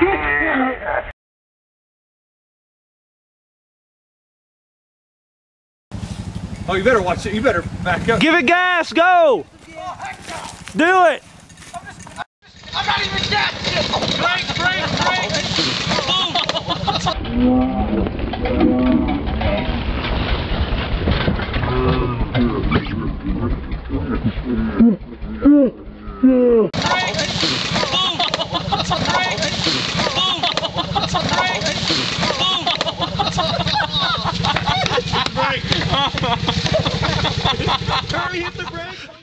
oh, you better watch it. You better back up. Give it gas. Go. Oh, no. Do it. I'm, just, I'm, just, I'm not even Boom. Break! Hurry, hit the brake.